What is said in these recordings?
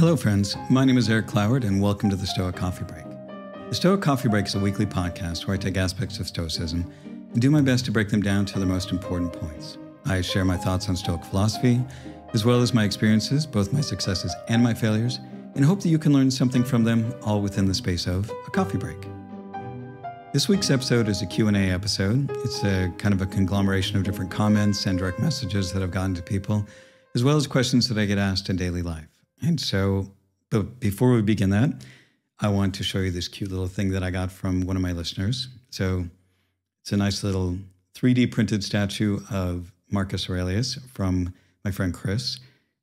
Hello, friends. My name is Eric Cloward, and welcome to the Stoic Coffee Break. The Stoic Coffee Break is a weekly podcast where I take aspects of Stoicism and do my best to break them down to the most important points. I share my thoughts on Stoic philosophy, as well as my experiences, both my successes and my failures, and hope that you can learn something from them, all within the space of a coffee break. This week's episode is a Q&A episode. It's a kind of a conglomeration of different comments and direct messages that I've gotten to people, as well as questions that I get asked in daily life. And so, but before we begin that, I want to show you this cute little thing that I got from one of my listeners. So it's a nice little 3D printed statue of Marcus Aurelius from my friend Chris.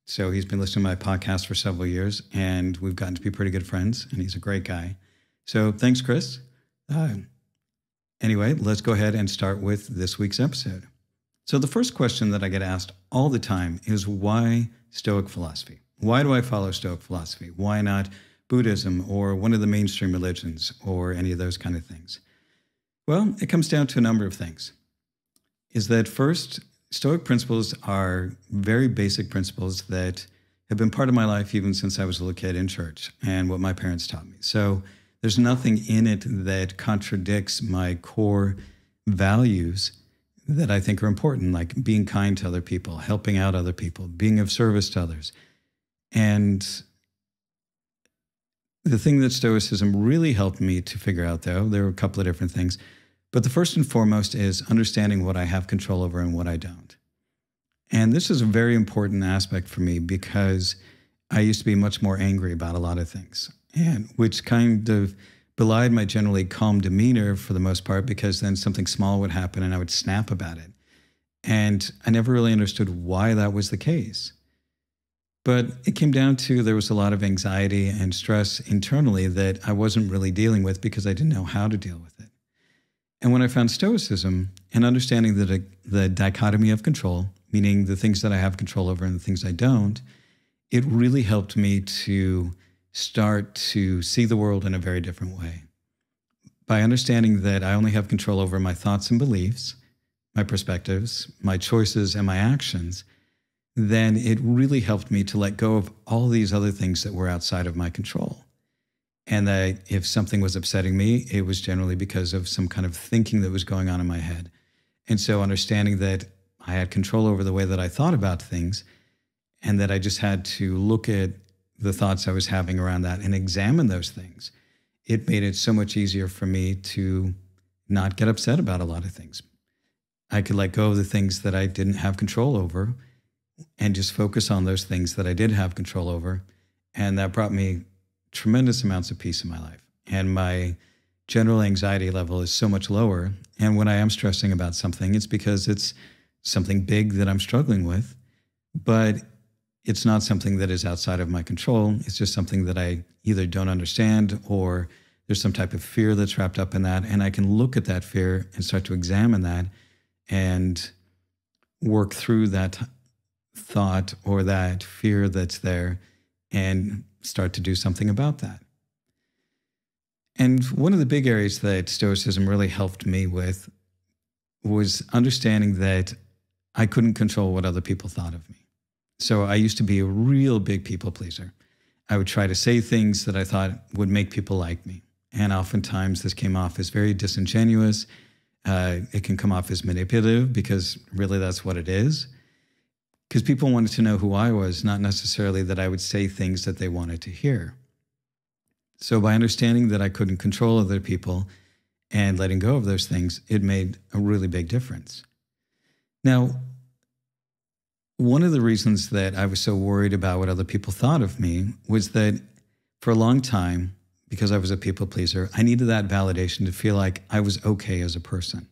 So he's been listening to my podcast for several years, and we've gotten to be pretty good friends, and he's a great guy. So thanks, Chris. Uh, anyway, let's go ahead and start with this week's episode. So the first question that I get asked all the time is why Stoic philosophy? Why do I follow Stoic philosophy? Why not Buddhism or one of the mainstream religions or any of those kind of things? Well, it comes down to a number of things. Is that first, Stoic principles are very basic principles that have been part of my life even since I was a little kid in church and what my parents taught me. So there's nothing in it that contradicts my core values that I think are important, like being kind to other people, helping out other people, being of service to others. And the thing that Stoicism really helped me to figure out, though, there are a couple of different things. But the first and foremost is understanding what I have control over and what I don't. And this is a very important aspect for me because I used to be much more angry about a lot of things, and which kind of belied my generally calm demeanor for the most part because then something small would happen and I would snap about it. And I never really understood why that was the case. But it came down to there was a lot of anxiety and stress internally that I wasn't really dealing with because I didn't know how to deal with it. And when I found Stoicism and understanding the, the dichotomy of control, meaning the things that I have control over and the things I don't, it really helped me to start to see the world in a very different way. By understanding that I only have control over my thoughts and beliefs, my perspectives, my choices, and my actions, then it really helped me to let go of all these other things that were outside of my control. And that if something was upsetting me, it was generally because of some kind of thinking that was going on in my head. And so understanding that I had control over the way that I thought about things and that I just had to look at the thoughts I was having around that and examine those things, it made it so much easier for me to not get upset about a lot of things. I could let go of the things that I didn't have control over and just focus on those things that I did have control over. And that brought me tremendous amounts of peace in my life. And my general anxiety level is so much lower. And when I am stressing about something, it's because it's something big that I'm struggling with, but it's not something that is outside of my control. It's just something that I either don't understand or there's some type of fear that's wrapped up in that. And I can look at that fear and start to examine that and work through that thought or that fear that's there and start to do something about that. And one of the big areas that Stoicism really helped me with was understanding that I couldn't control what other people thought of me. So I used to be a real big people pleaser. I would try to say things that I thought would make people like me. And oftentimes this came off as very disingenuous. Uh, it can come off as manipulative because really that's what it is because people wanted to know who I was, not necessarily that I would say things that they wanted to hear. So, by understanding that I couldn't control other people and letting go of those things, it made a really big difference. Now, one of the reasons that I was so worried about what other people thought of me was that for a long time, because I was a people pleaser, I needed that validation to feel like I was okay as a person.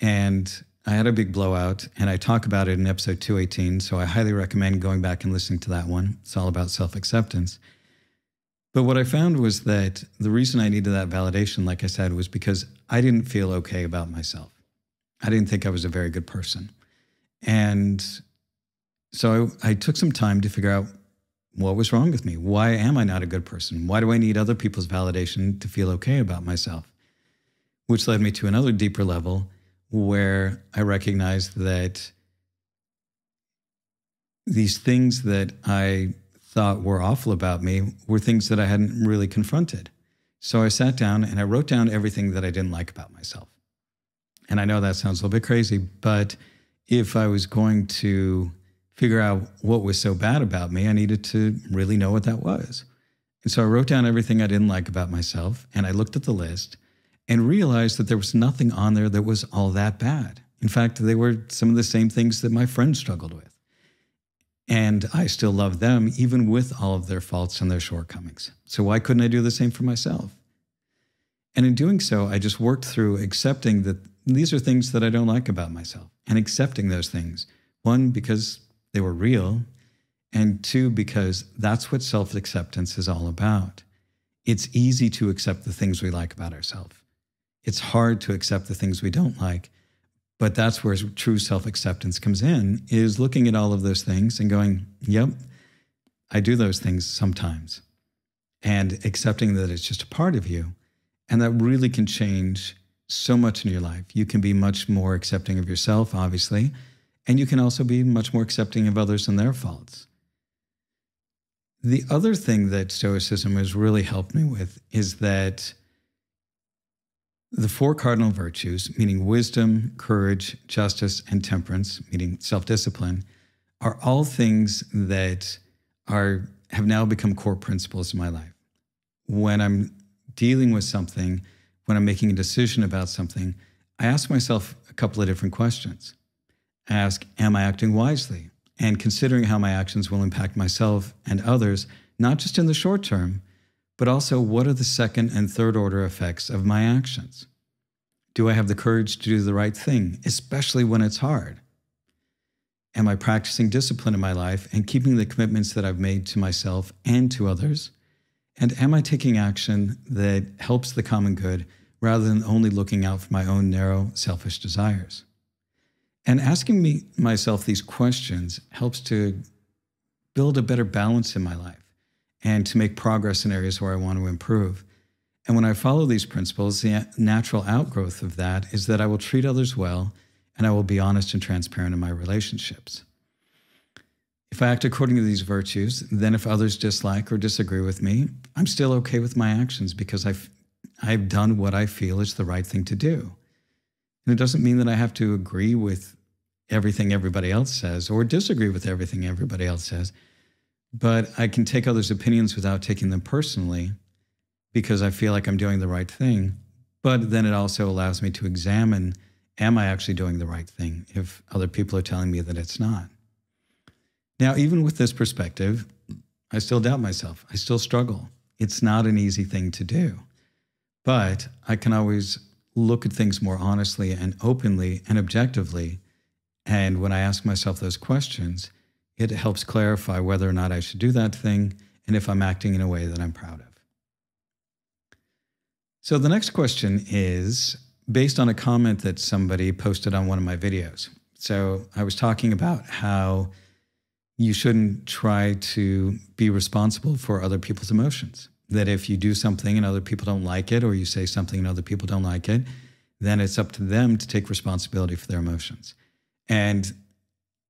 And I had a big blowout, and I talk about it in episode 218. So I highly recommend going back and listening to that one. It's all about self acceptance. But what I found was that the reason I needed that validation, like I said, was because I didn't feel okay about myself. I didn't think I was a very good person. And so I, I took some time to figure out what was wrong with me. Why am I not a good person? Why do I need other people's validation to feel okay about myself? Which led me to another deeper level where I recognized that these things that I thought were awful about me were things that I hadn't really confronted. So I sat down and I wrote down everything that I didn't like about myself. And I know that sounds a little bit crazy, but if I was going to figure out what was so bad about me, I needed to really know what that was. And so I wrote down everything I didn't like about myself and I looked at the list and realized that there was nothing on there that was all that bad. In fact, they were some of the same things that my friends struggled with. And I still love them, even with all of their faults and their shortcomings. So why couldn't I do the same for myself? And in doing so, I just worked through accepting that these are things that I don't like about myself and accepting those things. One, because they were real, and two, because that's what self acceptance is all about. It's easy to accept the things we like about ourselves. It's hard to accept the things we don't like. But that's where true self acceptance comes in is looking at all of those things and going, yep, I do those things sometimes. And accepting that it's just a part of you. And that really can change so much in your life. You can be much more accepting of yourself, obviously, and you can also be much more accepting of others and their faults. The other thing that Stoicism has really helped me with is that the four cardinal virtues, meaning wisdom, courage, justice, and temperance, meaning self discipline, are all things that are have now become core principles in my life. When I'm dealing with something, when I'm making a decision about something, I ask myself a couple of different questions. I ask, Am I acting wisely? And considering how my actions will impact myself and others, not just in the short term, but also what are the second and third order effects of my actions? Do I have the courage to do the right thing, especially when it's hard? Am I practicing discipline in my life and keeping the commitments that I've made to myself and to others? And am I taking action that helps the common good rather than only looking out for my own narrow, selfish desires? And asking me myself these questions helps to build a better balance in my life and to make progress in areas where I want to improve. And when I follow these principles, the natural outgrowth of that is that I will treat others well and I will be honest and transparent in my relationships. If I act according to these virtues, then if others dislike or disagree with me, I'm still okay with my actions because I've, I've done what I feel is the right thing to do. And it doesn't mean that I have to agree with everything everybody else says or disagree with everything everybody else says. But I can take others' opinions without taking them personally because I feel like I'm doing the right thing. But then it also allows me to examine am I actually doing the right thing if other people are telling me that it's not? Now, even with this perspective, I still doubt myself. I still struggle. It's not an easy thing to do. But I can always look at things more honestly and openly and objectively. And when I ask myself those questions, it helps clarify whether or not I should do that thing and if I'm acting in a way that I'm proud of. So the next question is based on a comment that somebody posted on one of my videos. So I was talking about how you shouldn't try to be responsible for other people's emotions. That if you do something and other people don't like it, or you say something and other people don't like it, then it's up to them to take responsibility for their emotions. And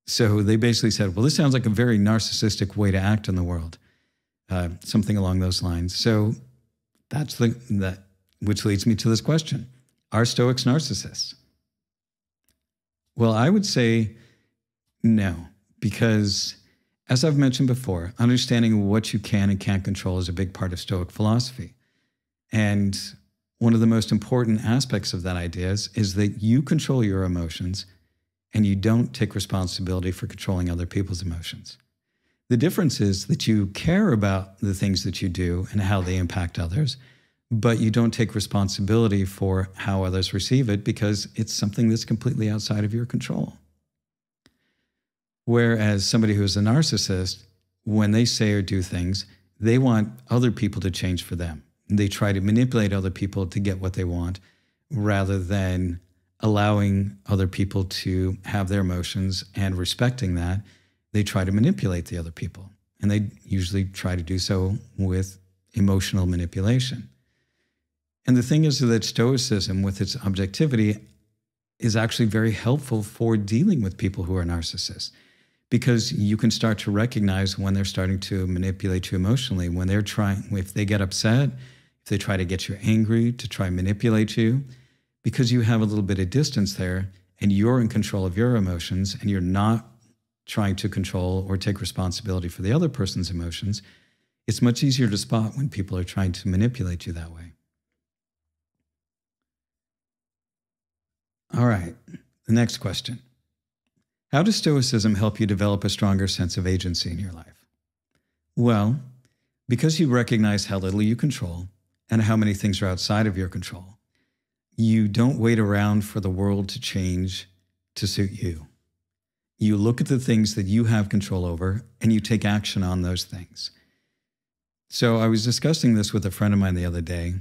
so they basically said, well, this sounds like a very narcissistic way to act in the world, uh, something along those lines. So that's the, that, which leads me to this question Are Stoics narcissists? Well, I would say no, because as I've mentioned before, understanding what you can and can't control is a big part of Stoic philosophy. And one of the most important aspects of that idea is, is that you control your emotions and you don't take responsibility for controlling other people's emotions. The difference is that you care about the things that you do and how they impact others, but you don't take responsibility for how others receive it because it's something that's completely outside of your control. Whereas somebody who is a narcissist, when they say or do things, they want other people to change for them. They try to manipulate other people to get what they want rather than allowing other people to have their emotions and respecting that, they try to manipulate the other people. And they usually try to do so with emotional manipulation. And the thing is that Stoicism, with its objectivity, is actually very helpful for dealing with people who are narcissists because you can start to recognize when they're starting to manipulate you emotionally, when they're trying, if they get upset, if they try to get you angry, to try and manipulate you, because you have a little bit of distance there and you're in control of your emotions and you're not trying to control or take responsibility for the other person's emotions, it's much easier to spot when people are trying to manipulate you that way. All right, the next question. How does Stoicism help you develop a stronger sense of agency in your life? Well, because you recognize how little you control and how many things are outside of your control, you don't wait around for the world to change to suit you. You look at the things that you have control over and you take action on those things. So I was discussing this with a friend of mine the other day,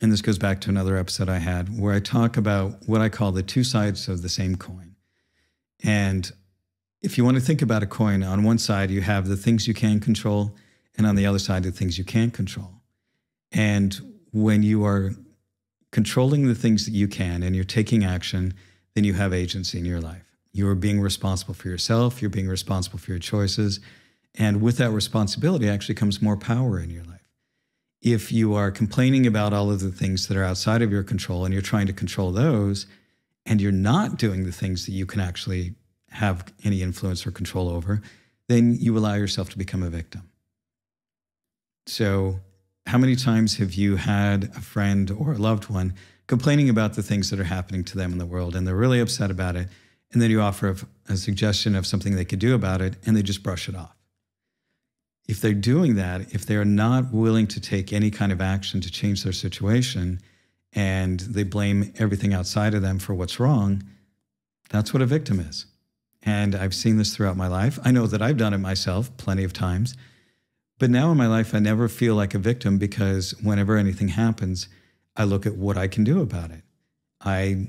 and this goes back to another episode I had where I talk about what I call the two sides of the same coin. And if you want to think about a coin, on one side you have the things you can control, and on the other side the things you can't control. And when you are controlling the things that you can and you're taking action, then you have agency in your life. You are being responsible for yourself, you're being responsible for your choices, and with that responsibility actually comes more power in your life. If you are complaining about all of the things that are outside of your control and you're trying to control those, and you're not doing the things that you can actually have any influence or control over, then you allow yourself to become a victim. So, how many times have you had a friend or a loved one complaining about the things that are happening to them in the world and they're really upset about it? And then you offer a, a suggestion of something they could do about it and they just brush it off if they're doing that, if they're not willing to take any kind of action to change their situation and they blame everything outside of them for what's wrong, that's what a victim is. And I've seen this throughout my life. I know that I've done it myself plenty of times. But now in my life, I never feel like a victim because whenever anything happens, I look at what I can do about it. I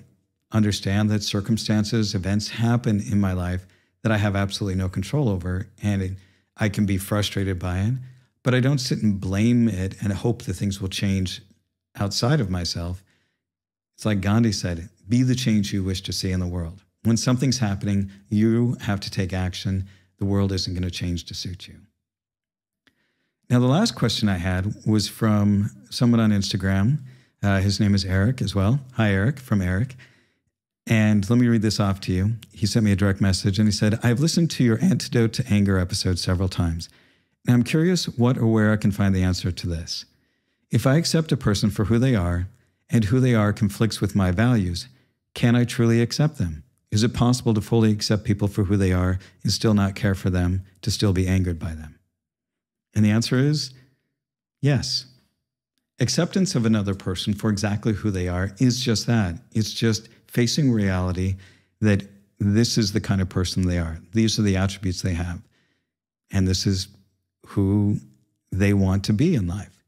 understand that circumstances, events happen in my life that I have absolutely no control over. And it, I can be frustrated by it, but I don't sit and blame it and hope that things will change outside of myself. It's like Gandhi said be the change you wish to see in the world. When something's happening, you have to take action. The world isn't going to change to suit you. Now, the last question I had was from someone on Instagram. Uh, his name is Eric as well. Hi, Eric, from Eric. And let me read this off to you. He sent me a direct message and he said, I've listened to your Antidote to Anger episode several times. And I'm curious what or where I can find the answer to this. If I accept a person for who they are and who they are conflicts with my values, can I truly accept them? Is it possible to fully accept people for who they are and still not care for them, to still be angered by them? And the answer is yes. Acceptance of another person for exactly who they are is just that. It's just facing reality that this is the kind of person they are. These are the attributes they have. And this is who they want to be in life.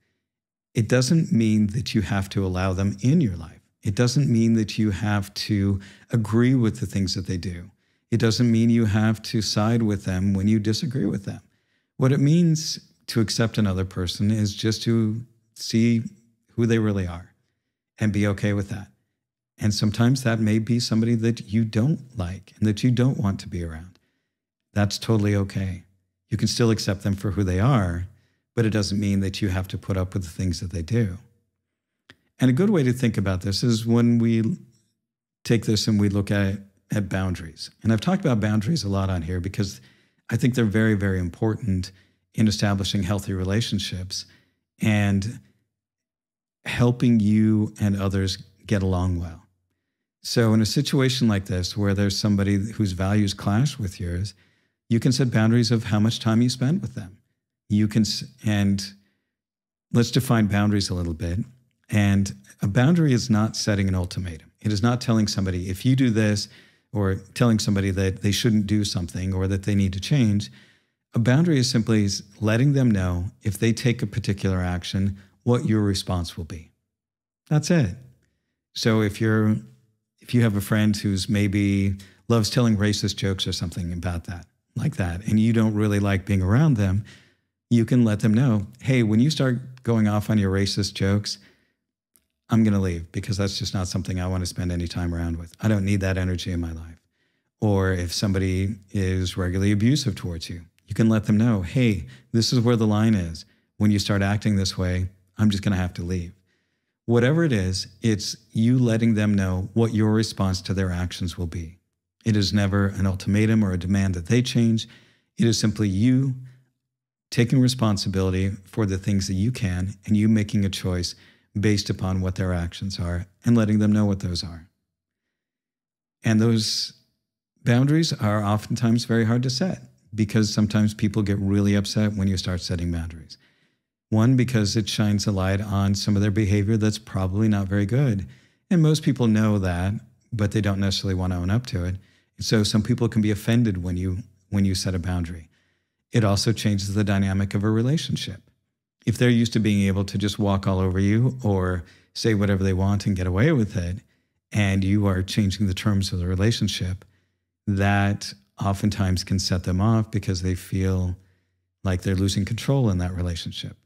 It doesn't mean that you have to allow them in your life. It doesn't mean that you have to agree with the things that they do. It doesn't mean you have to side with them when you disagree with them. What it means to accept another person is just to see who they really are and be okay with that. And sometimes that may be somebody that you don't like and that you don't want to be around. That's totally okay. You can still accept them for who they are, but it doesn't mean that you have to put up with the things that they do. And a good way to think about this is when we take this and we look at, at boundaries. And I've talked about boundaries a lot on here because I think they're very, very important in establishing healthy relationships and helping you and others get along well. So, in a situation like this, where there's somebody whose values clash with yours, you can set boundaries of how much time you spend with them. You can, and let's define boundaries a little bit. And a boundary is not setting an ultimatum. It is not telling somebody, if you do this, or telling somebody that they shouldn't do something or that they need to change. A boundary is simply letting them know if they take a particular action, what your response will be. That's it. So if you're if you have a friend who's maybe loves telling racist jokes or something about that, like that, and you don't really like being around them, you can let them know, hey, when you start going off on your racist jokes, I'm going to leave because that's just not something I want to spend any time around with. I don't need that energy in my life. Or if somebody is regularly abusive towards you, you can let them know, hey, this is where the line is. When you start acting this way, I'm just going to have to leave. Whatever it is, it's you letting them know what your response to their actions will be. It is never an ultimatum or a demand that they change. It is simply you taking responsibility for the things that you can and you making a choice based upon what their actions are and letting them know what those are. And those boundaries are oftentimes very hard to set because sometimes people get really upset when you start setting boundaries. One, because it shines a light on some of their behavior that's probably not very good. And most people know that, but they don't necessarily want to own up to it. So some people can be offended when you when you set a boundary. It also changes the dynamic of a relationship. If they're used to being able to just walk all over you or say whatever they want and get away with it, and you are changing the terms of the relationship, that oftentimes can set them off because they feel like they're losing control in that relationship.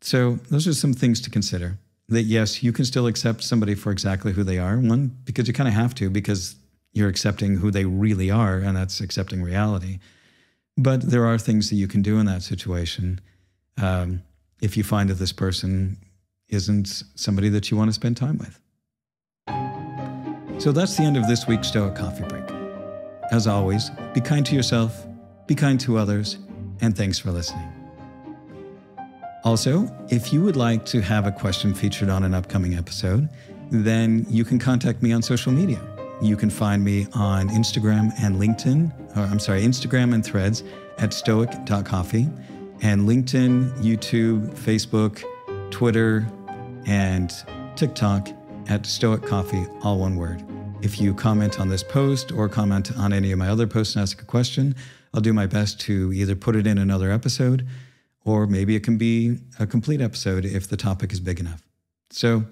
So, those are some things to consider. That yes, you can still accept somebody for exactly who they are. One, because you kind of have to, because you're accepting who they really are, and that's accepting reality. But there are things that you can do in that situation um, if you find that this person isn't somebody that you want to spend time with. So that's the end of this week's Stoic Coffee Break. As always, be kind to yourself, be kind to others, and thanks for listening. Also, if you would like to have a question featured on an upcoming episode, then you can contact me on social media. You can find me on Instagram and LinkedIn, or I'm sorry, Instagram and threads at stoic.coffee, and LinkedIn, YouTube, Facebook, Twitter, and TikTok at Stoic Coffee, all one word. If you comment on this post or comment on any of my other posts and ask a question, I'll do my best to either put it in another episode or maybe it can be a complete episode if the topic is big enough. So,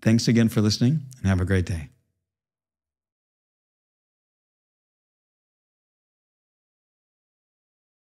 thanks again for listening and have a great day.